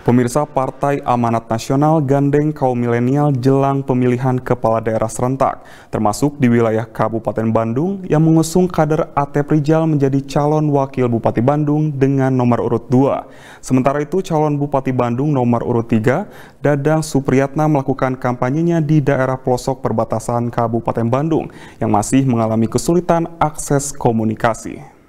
Pemirsa Partai Amanat Nasional gandeng kaum milenial jelang pemilihan kepala daerah serentak, termasuk di wilayah Kabupaten Bandung yang mengusung kader Atep Rijal menjadi calon wakil Bupati Bandung dengan nomor urut 2. Sementara itu calon Bupati Bandung nomor urut 3, Dadang Supriyatna melakukan kampanyenya di daerah pelosok perbatasan Kabupaten Bandung yang masih mengalami kesulitan akses komunikasi.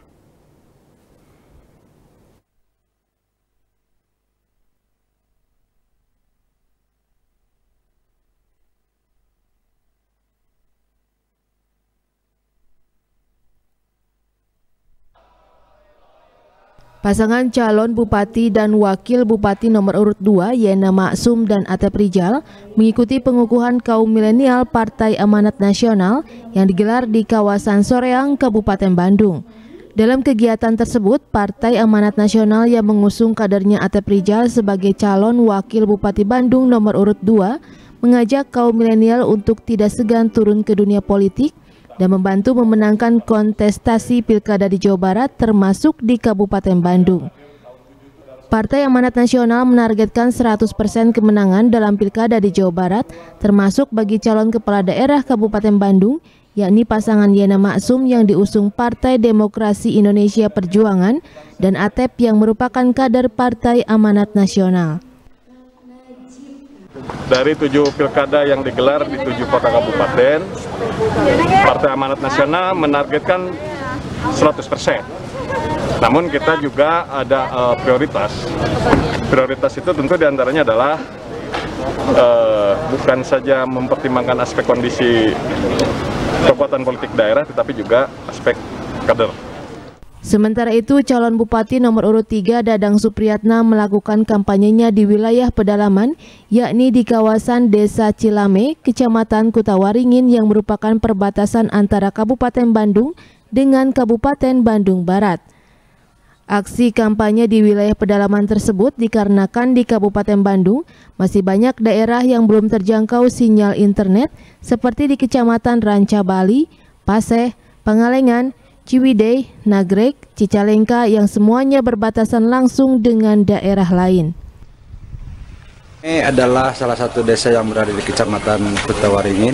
Pasangan calon bupati dan wakil bupati nomor urut 2 Yena Maksum dan Atep Rijal mengikuti pengukuhan kaum milenial Partai Amanat Nasional yang digelar di kawasan Soreang, Kabupaten Bandung. Dalam kegiatan tersebut, Partai Amanat Nasional yang mengusung kadernya Atep Rijal sebagai calon wakil Bupati Bandung nomor urut 2 mengajak kaum milenial untuk tidak segan turun ke dunia politik dan membantu memenangkan kontestasi pilkada di Jawa Barat termasuk di Kabupaten Bandung. Partai Amanat Nasional menargetkan 100% kemenangan dalam pilkada di Jawa Barat, termasuk bagi calon kepala daerah Kabupaten Bandung, yakni pasangan Yana Maksum yang diusung Partai Demokrasi Indonesia Perjuangan dan Atep yang merupakan kader Partai Amanat Nasional dari tujuh pilkada yang digelar di tujuh kota kabupaten, Partai Amanat Nasional menargetkan 100%. Namun kita juga ada uh, prioritas. Prioritas itu tentu di antaranya adalah uh, bukan saja mempertimbangkan aspek kondisi kekuatan politik daerah, tetapi juga aspek kader. Sementara itu, calon bupati nomor urut 3 Dadang Supriyatna melakukan kampanyenya di wilayah pedalaman, yakni di kawasan Desa Cilame, Kecamatan Kutawaringin yang merupakan perbatasan antara Kabupaten Bandung dengan Kabupaten Bandung Barat. Aksi kampanye di wilayah pedalaman tersebut dikarenakan di Kabupaten Bandung masih banyak daerah yang belum terjangkau sinyal internet seperti di Kecamatan Ranca Bali, Paseh, Pangalengan, Ciwidey, Nagrek, Cicalengka yang semuanya berbatasan langsung dengan daerah lain. Ini adalah salah satu desa yang berada di Kecamatan Kutawaringin,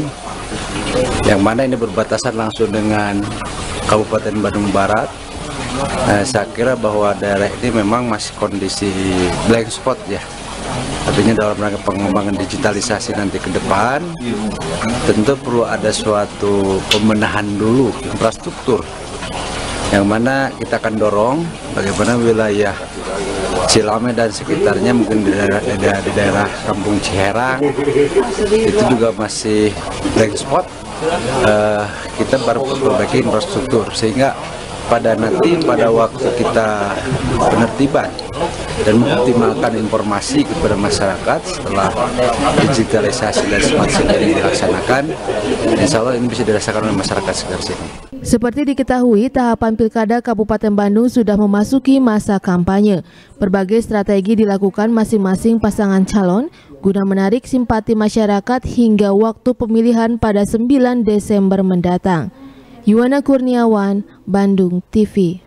yang mana ini berbatasan langsung dengan Kabupaten Bandung Barat. Nah, saya kira bahwa daerah ini memang masih kondisi blank spot ya. Artinya dalam rangka pengembangan digitalisasi nanti ke depan, tentu perlu ada suatu pemenahan dulu infrastruktur yang mana kita akan dorong bagaimana wilayah Cilame dan sekitarnya mungkin di daerah, di daerah, di daerah Kampung Ciherang. Itu juga masih blank spot. Uh, kita baru perbaiki infrastruktur sehingga pada nanti pada waktu kita penertiban dan mengoptimalkan informasi kepada masyarakat setelah digitalisasi dan smart city ini dilaksanakan, insya Allah ini bisa dirasakan oleh masyarakat sekitar sini. Seperti diketahui, tahapan Pilkada Kabupaten Bandung sudah memasuki masa kampanye. Berbagai strategi dilakukan masing-masing pasangan calon guna menarik simpati masyarakat hingga waktu pemilihan pada 9 Desember mendatang. Yuwana Kurniawan, Bandung TV.